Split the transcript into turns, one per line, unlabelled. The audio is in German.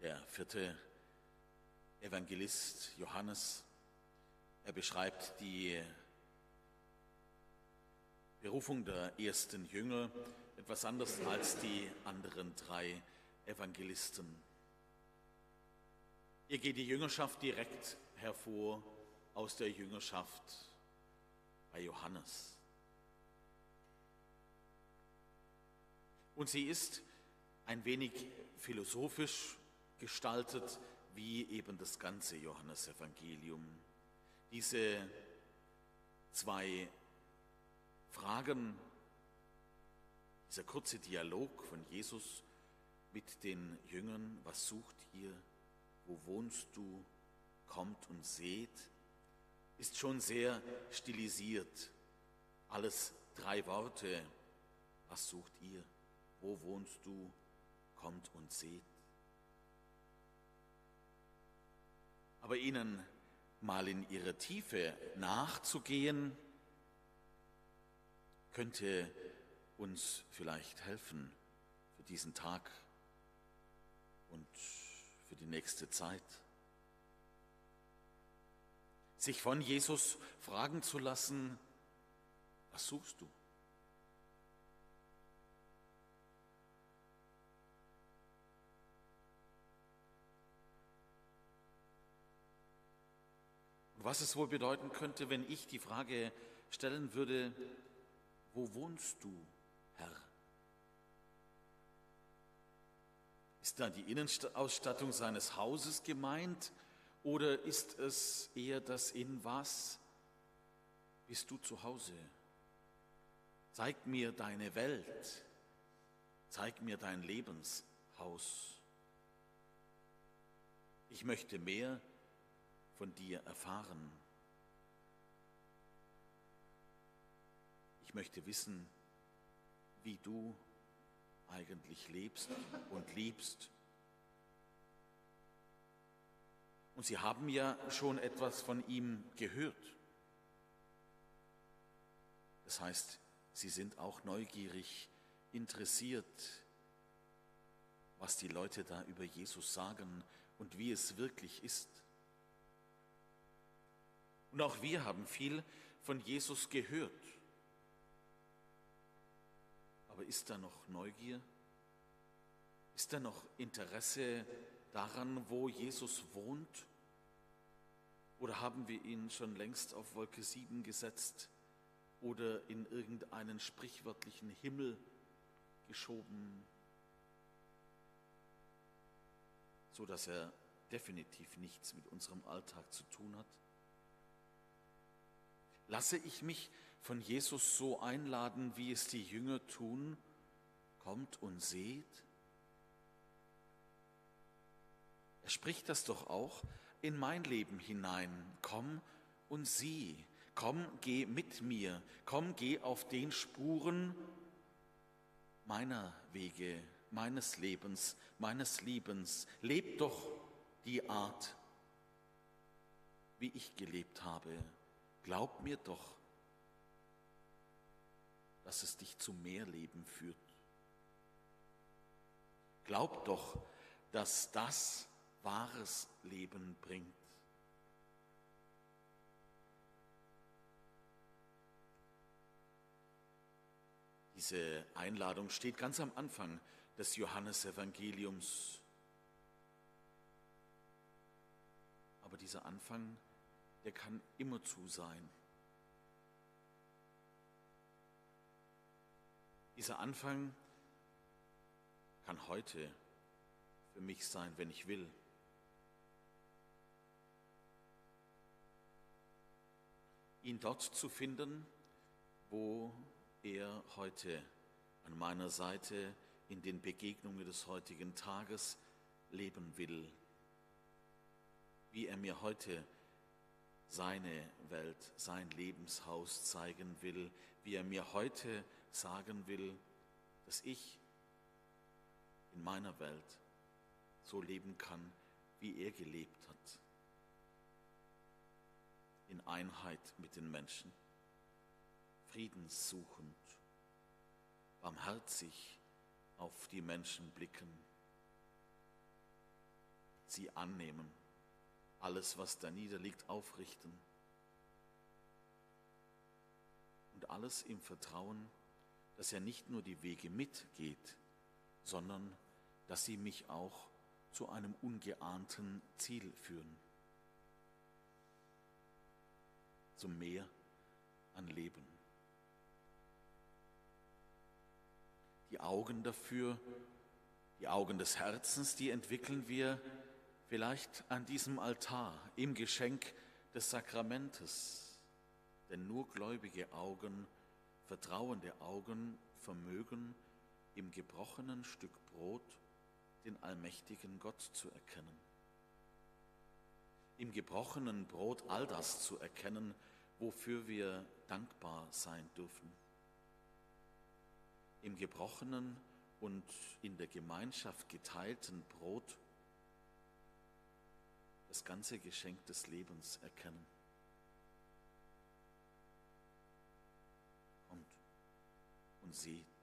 der vierte Evangelist Johannes. Er beschreibt die Berufung der ersten Jünger etwas anders als die anderen drei Evangelisten. Hier geht die Jüngerschaft direkt hervor aus der Jüngerschaft bei Johannes. Und sie ist ein wenig philosophisch gestaltet, wie eben das ganze Johannesevangelium. Diese zwei Fragen, dieser kurze Dialog von Jesus mit den Jüngern, was sucht ihr, wo wohnst du, kommt und seht, ist schon sehr stilisiert. Alles drei Worte, was sucht ihr, wo wohnst du, kommt und seht. Aber ihnen mal in ihre Tiefe nachzugehen, könnte uns vielleicht helfen für diesen Tag und für die nächste Zeit. Sich von Jesus fragen zu lassen, was suchst du? Was es wohl bedeuten könnte, wenn ich die Frage stellen würde, wo wohnst du, Herr? Ist da die Innenausstattung seines Hauses gemeint oder ist es eher das in was bist du zu Hause? Zeig mir deine Welt, zeig mir dein Lebenshaus. Ich möchte mehr von dir erfahren. Ich möchte wissen, wie du eigentlich lebst und liebst. Und sie haben ja schon etwas von ihm gehört. Das heißt, sie sind auch neugierig, interessiert, was die Leute da über Jesus sagen und wie es wirklich ist. Und auch wir haben viel von Jesus gehört. Aber ist da noch Neugier? Ist da noch Interesse daran, wo Jesus wohnt? Oder haben wir ihn schon längst auf Wolke 7 gesetzt oder in irgendeinen sprichwörtlichen Himmel geschoben, so dass er definitiv nichts mit unserem Alltag zu tun hat? Lasse ich mich von Jesus so einladen, wie es die Jünger tun? Kommt und seht. Er spricht das doch auch in mein Leben hinein. Komm und sieh. Komm, geh mit mir. Komm, geh auf den Spuren meiner Wege, meines Lebens, meines Liebens. Leb doch die Art, wie ich gelebt habe Glaub mir doch, dass es dich zu mehr Leben führt. Glaub doch, dass das wahres Leben bringt. Diese Einladung steht ganz am Anfang des Johannesevangeliums. Aber dieser Anfang der kann immerzu sein. Dieser Anfang kann heute für mich sein, wenn ich will. Ihn dort zu finden, wo er heute an meiner Seite in den Begegnungen des heutigen Tages leben will, wie er mir heute seine Welt, sein Lebenshaus zeigen will, wie er mir heute sagen will, dass ich in meiner Welt so leben kann, wie er gelebt hat. In Einheit mit den Menschen, friedenssuchend, barmherzig auf die Menschen blicken, sie annehmen, alles, was da niederliegt, aufrichten und alles im Vertrauen, dass er nicht nur die Wege mitgeht, sondern dass sie mich auch zu einem ungeahnten Ziel führen, zum Meer an Leben. Die Augen dafür, die Augen des Herzens, die entwickeln wir vielleicht an diesem Altar im Geschenk des Sakramentes. Denn nur gläubige Augen, vertrauende Augen vermögen im gebrochenen Stück Brot den allmächtigen Gott zu erkennen. Im gebrochenen Brot all das zu erkennen, wofür wir dankbar sein dürfen. Im gebrochenen und in der Gemeinschaft geteilten Brot das ganze Geschenk des Lebens erkennen. Kommt und seht.